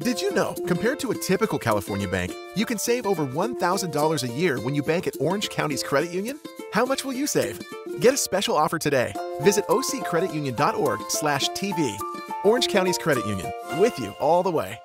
Did you know, compared to a typical California bank, you can save over $1,000 a year when you bank at Orange County's Credit Union? How much will you save? Get a special offer today. Visit OCCreditUnion.org slash TV. Orange County's Credit Union, with you all the way.